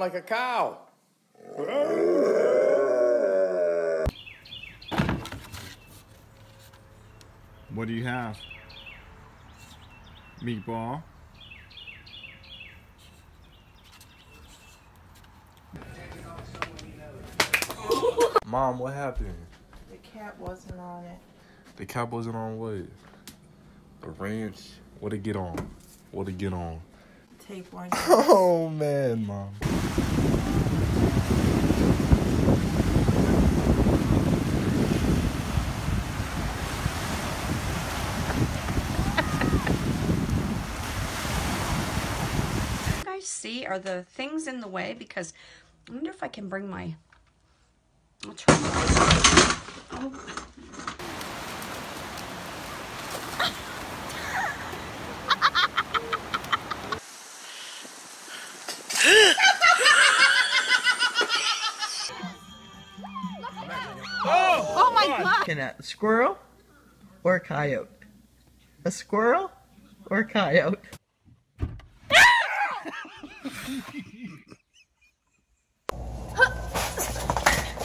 sound like a cow. What do you have? Meatball. Mom, what happened? The cap wasn't on it. The cap wasn't on what? The ranch. What it get on? What it get on? Tape one. Oh man, mom. see are the things in the way because I wonder if I can bring my I'll try oh. Oh Looking at a squirrel or coyote? A squirrel or coyote?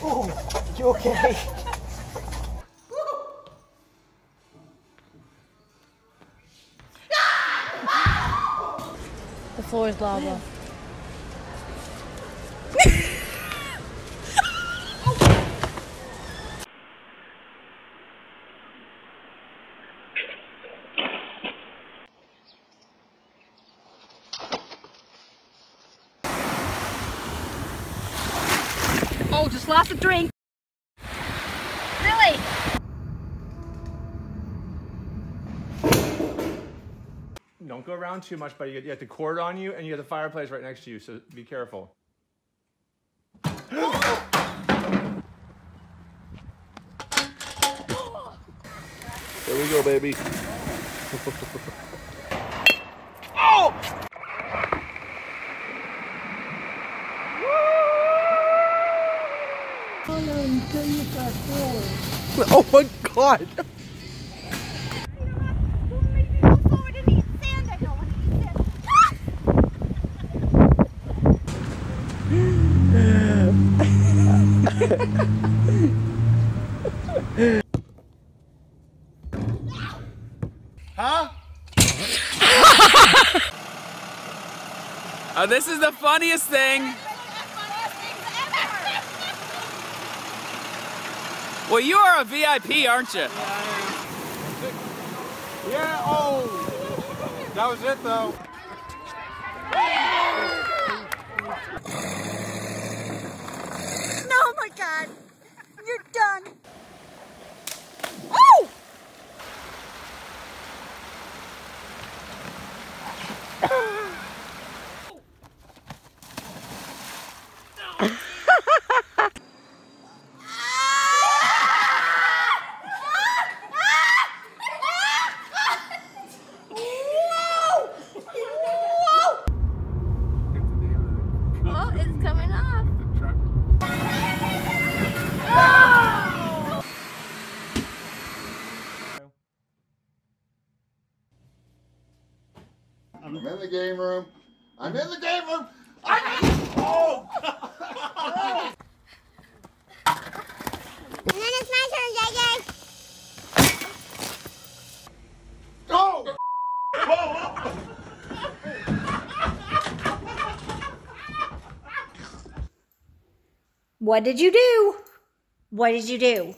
oh, you okay? The floor is lava. Oh, just lost a drink. Really? Don't go around too much, but you you have the cord on you and you have the fireplace right next to you, so be careful. There we go, baby. oh my god! Huh? Oh, this is the funniest thing. Well, you are a VIP, aren't you? Yeah, oh! That was it though. No, my God! You're done. Oh! Oh, it's coming off. I'm in the game room. I'm in the game room. I'm in. Oh! And then it's my turn, JJ. Go! What did you do? What did you do?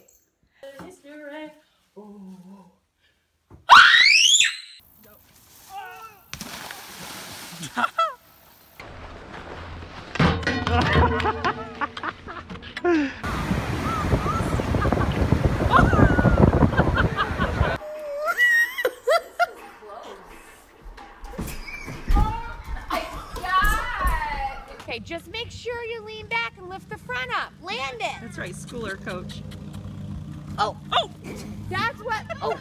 Okay, just make sure you lean back and lift the front up. Land it. That's right, schooler coach. Oh, oh, that's what. Oh,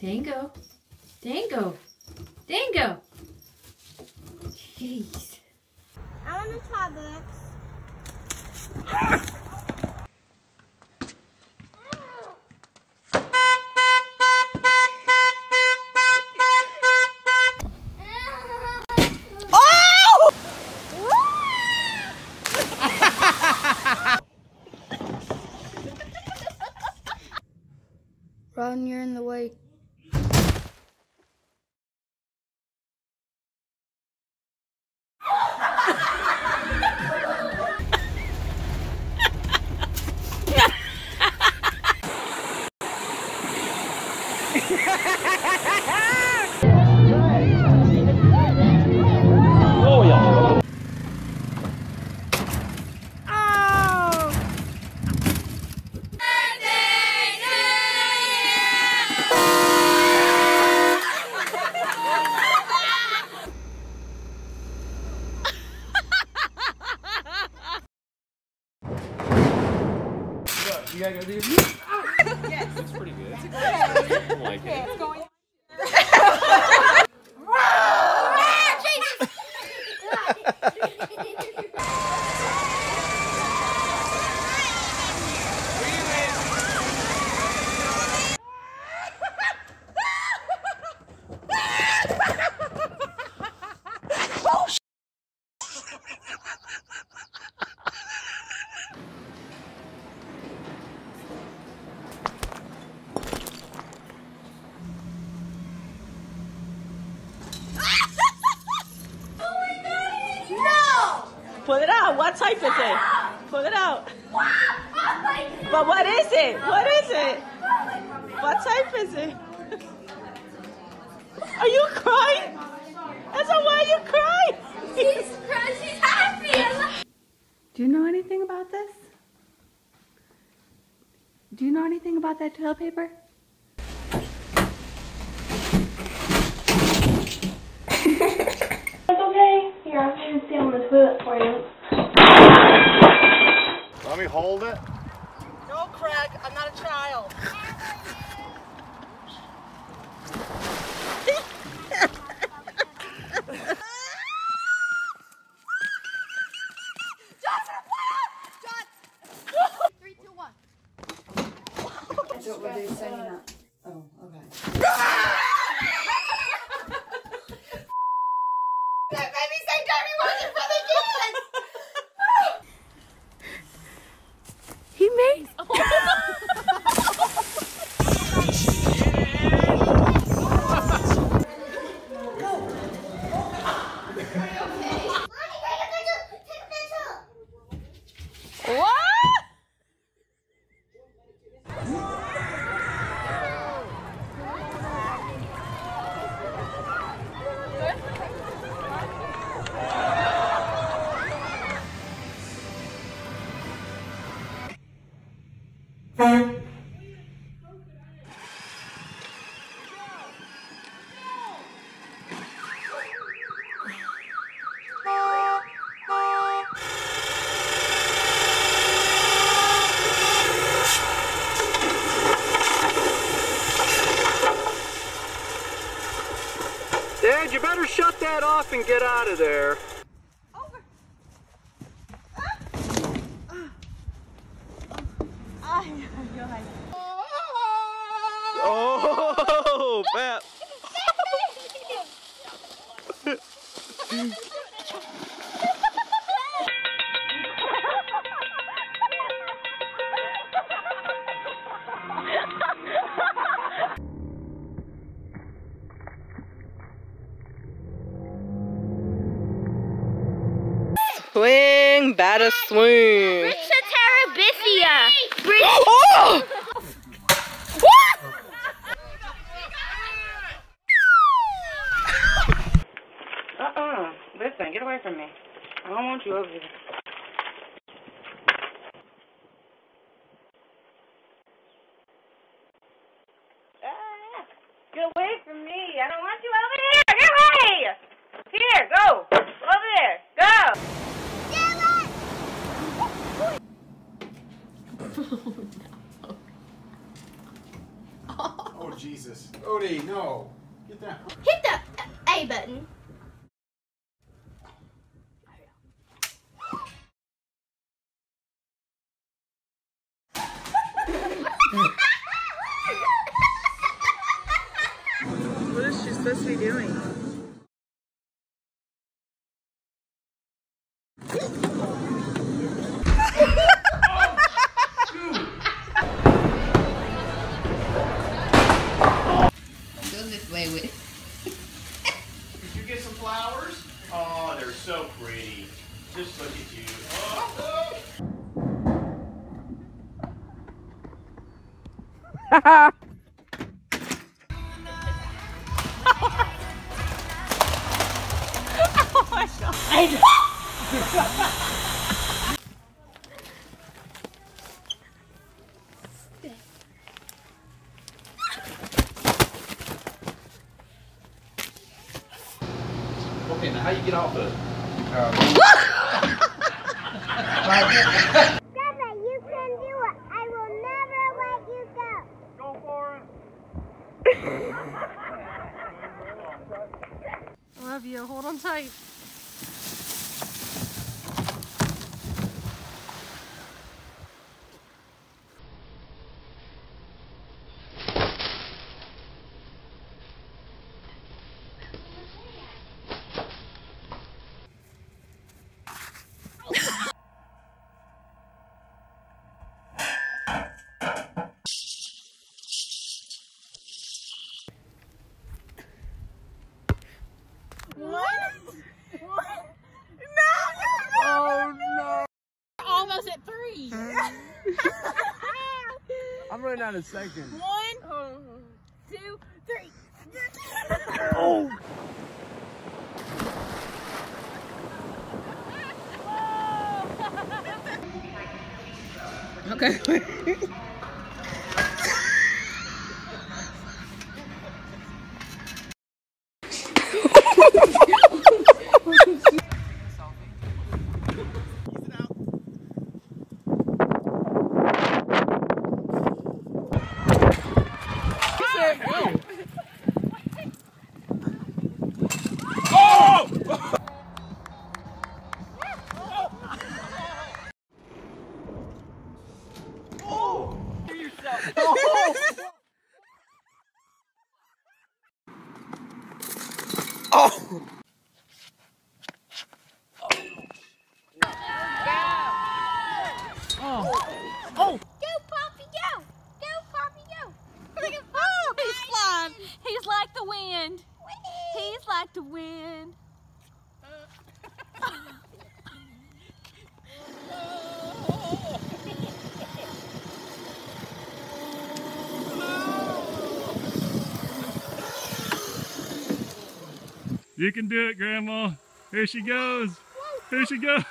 Dango. Dango. Dango. Jeez. I want a Starbucks. Ron, Pull it out. What type is it? Pull it out. But what is it? What is it? What type is it? Are you crying? That's why you crying. She's, she's happy. Do you know anything about this? Do you know anything about that toilet paper? It's okay. Here, I'm going to stay on the toilet for you. Let me hold it. No, Craig. I'm not a child. Three, two, one. What were they saying? Oh, okay. That made me say dirty words for the kids. He made. that and get out of there. Oh, Pep. Swing, batter, swing. Terabithia. Oh! Uh-uh. Listen, get away from me. I don't want you over here. supposed to be doing? coming out in a second. One, two, three. oh! Okay. oh, You can do it, Grandma. Here she goes. Here she goes.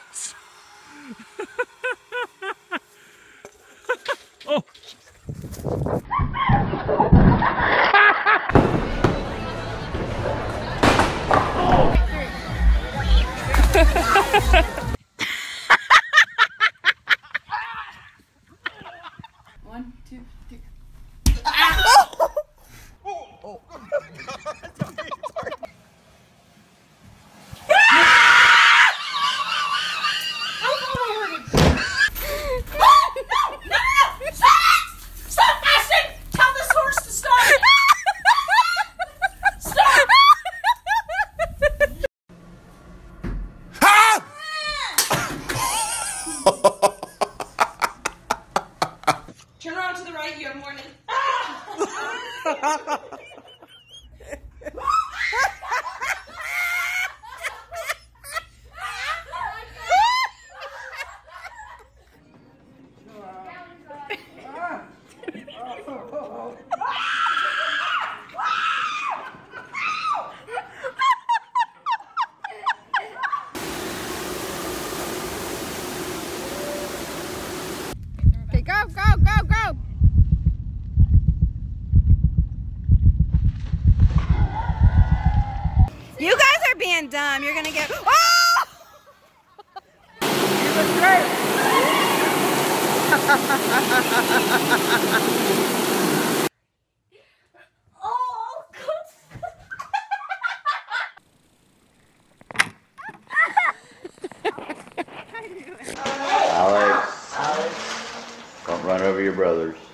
Brothers.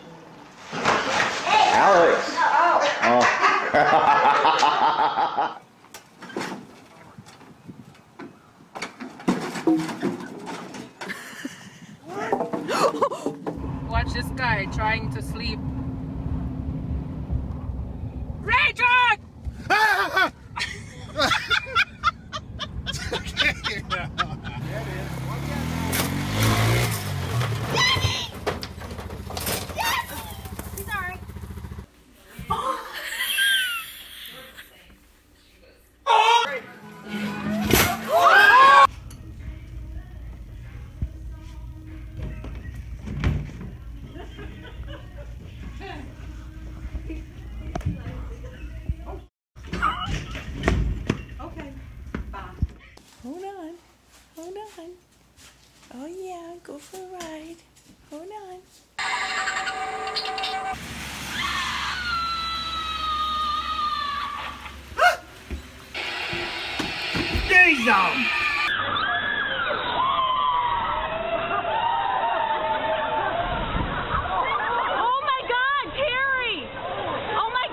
Jesus! Oh my God, Terry! Oh my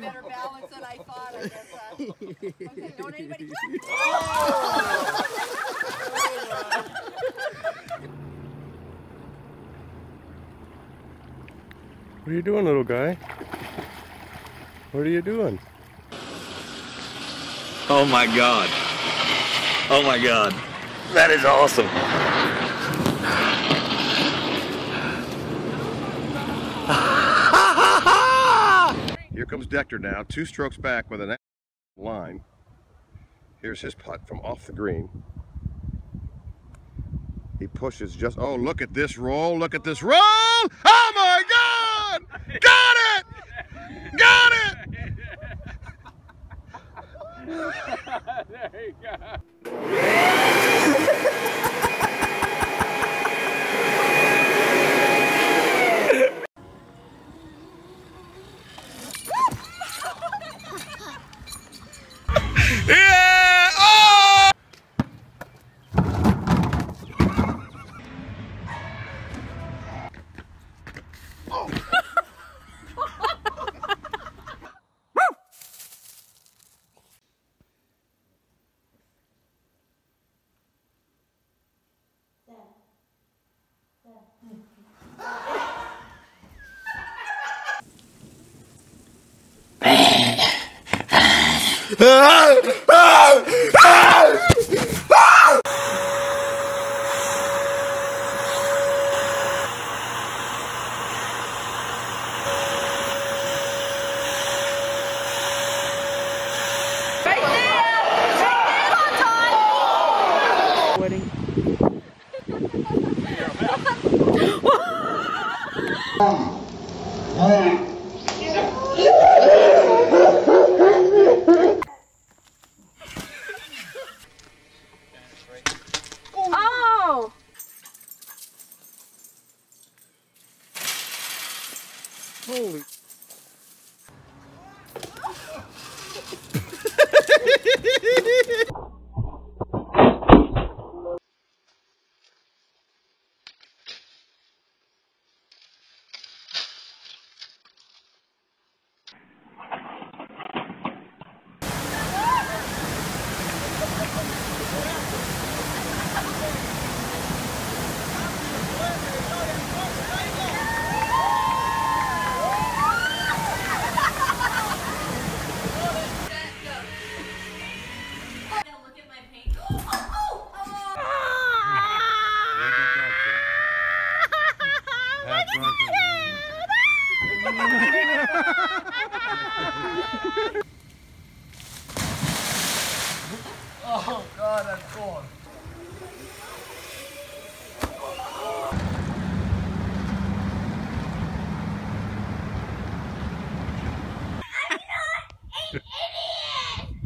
Better balance than I thought, I guess. Okay, don't anybody. What are you doing, little guy? What are you doing? Oh my god. Oh my god. That is awesome. Here comes Dector now, two strokes back with an line. Here's his putt from off the green. He pushes just, oh, look at this roll, look at this roll! Oh my God! Got it! Got it! there you go.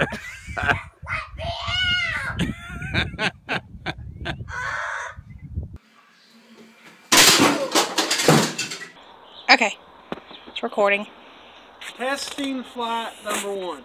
Okay, it's recording. Testing flight number one.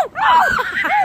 Oh!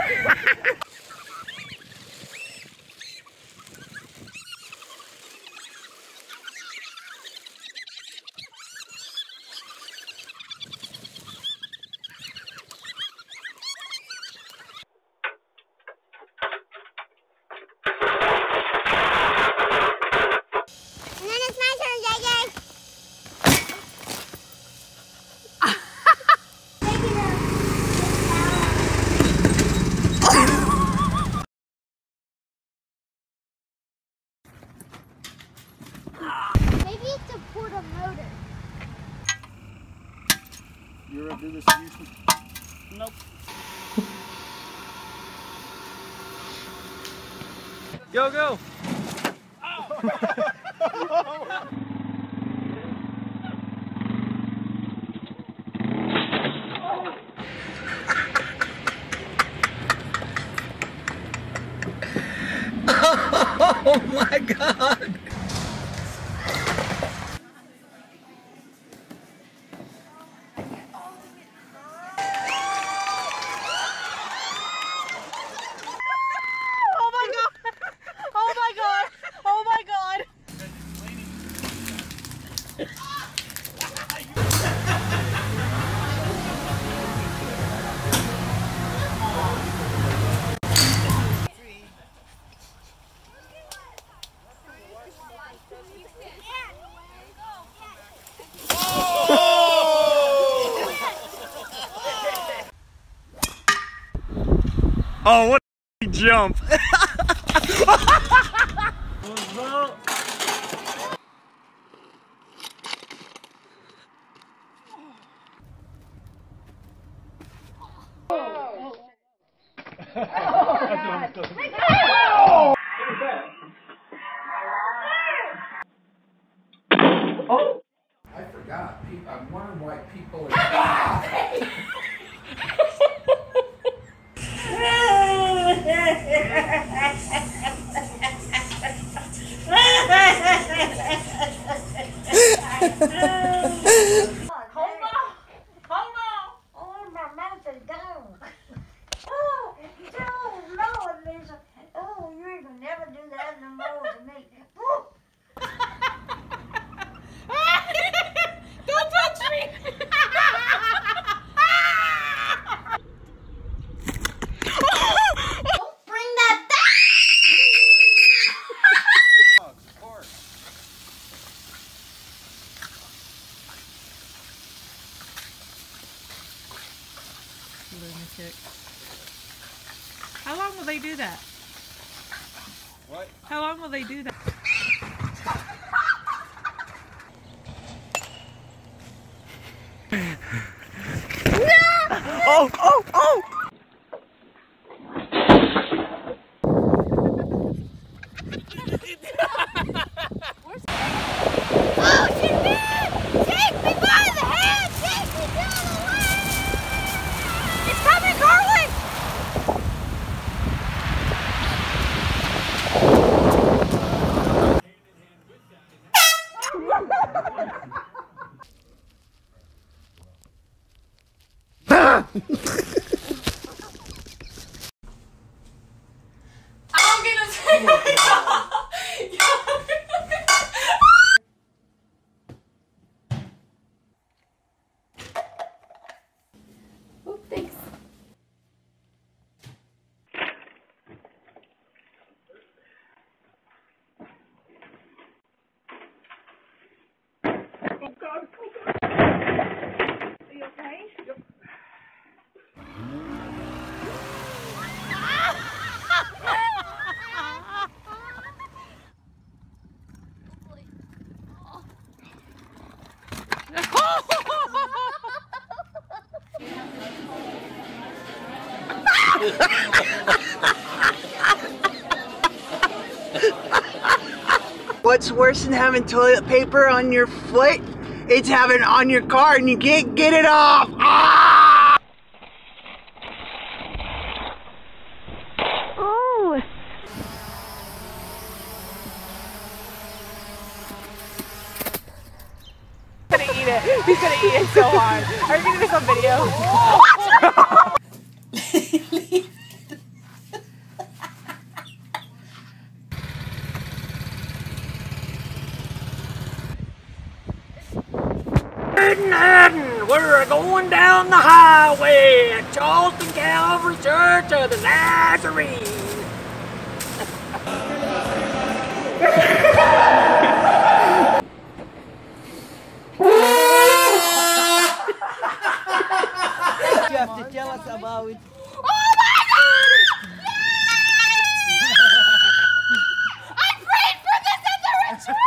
Go, go. Oh, what a jump. Hold on. Hold on. Oh, my mouth is gone. Oh, oh, Lord, Lisa. Oh, you gonna never do that no more to me. What's worse than having toilet paper on your foot? It's having it on your car and you can't get it off. Ah! Oh! He's gonna eat it. He's gonna eat it so hard. Are you gonna do this on video? the Nazarene. You have to tell us about it. I prayed for this at the retreat!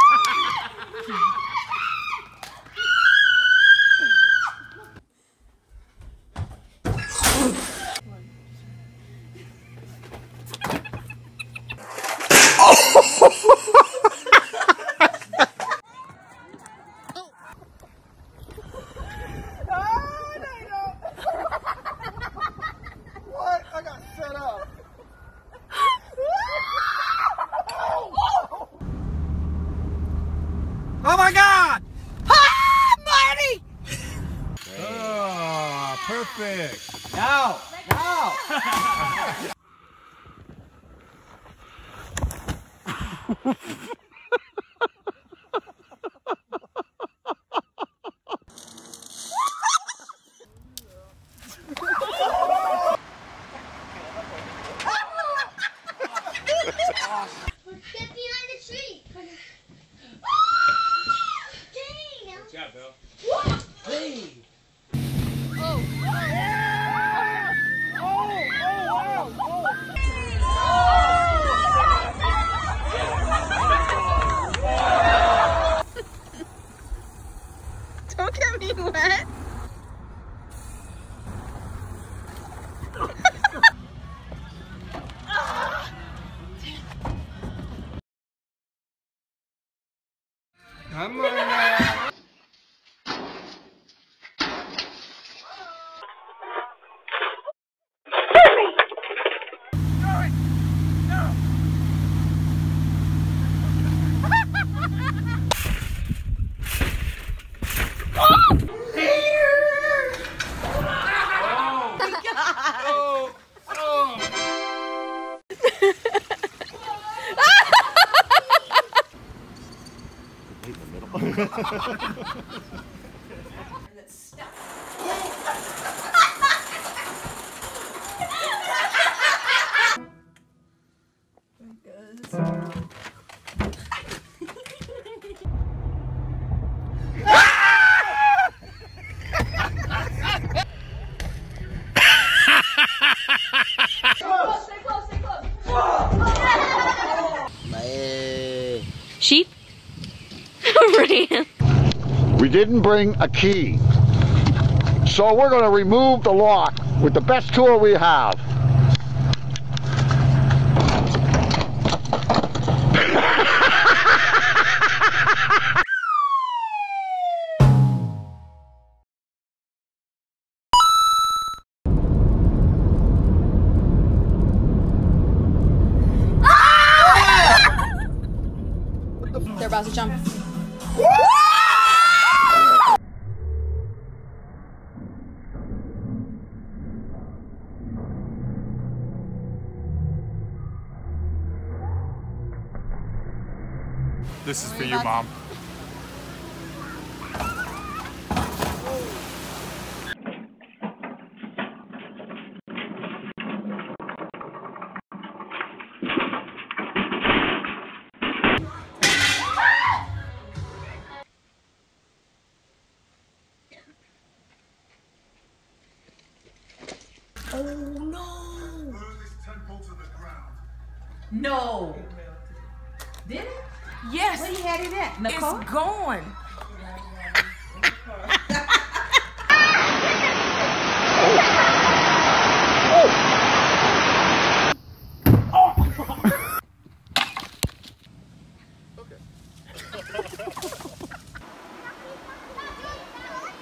What? I got set up. Oh my God! Ah, Marty! Oh, perfect. Now! Now! didn't bring a key. So we're going to remove the lock with the best tool we have. They're about to jump. You, Mom.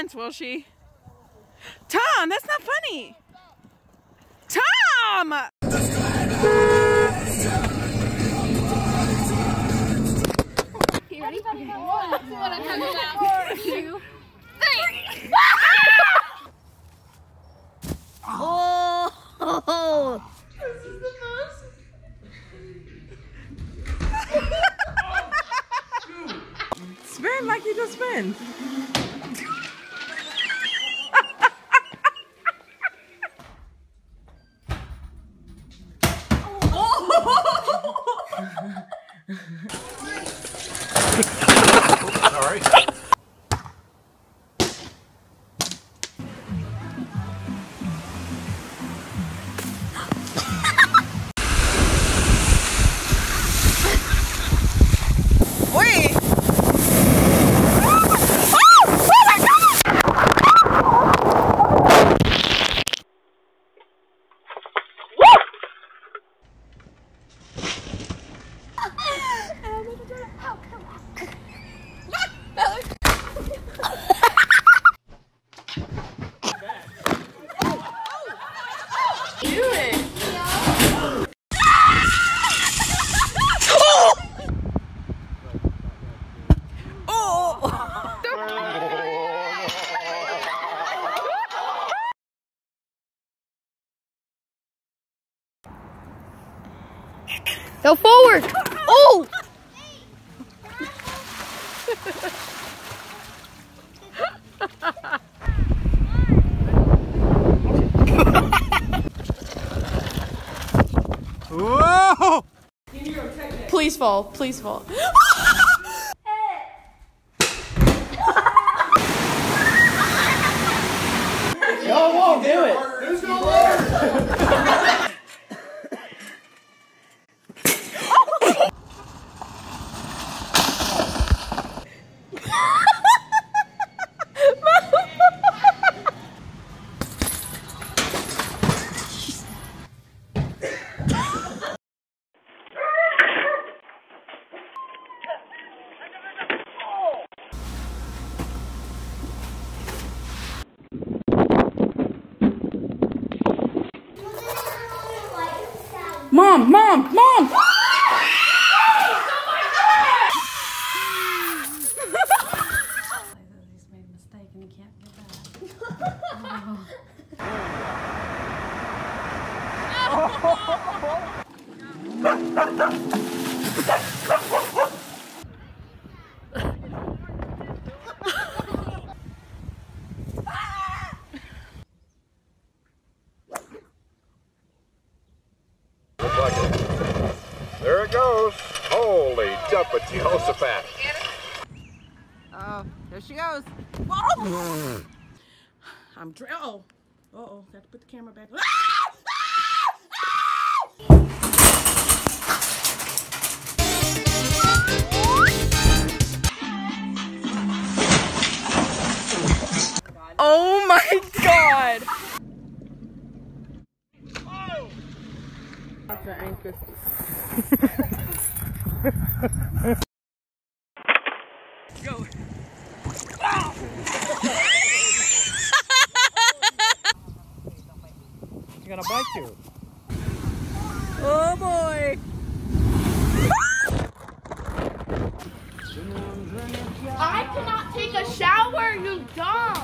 fence, will she? Tom, that's not funny. Tom! About? Two, three. Spin like you just spin. Go forward. Oh! Whoa! Please fall. Please fall. Y'all won't do it. Who's gonna learn? Looks oh like it. There it goes. Holy jumping Jehoshaphat. Oh, there she goes. I'm dr- oh. Uh oh, got to put the camera back. Shower, you dumb.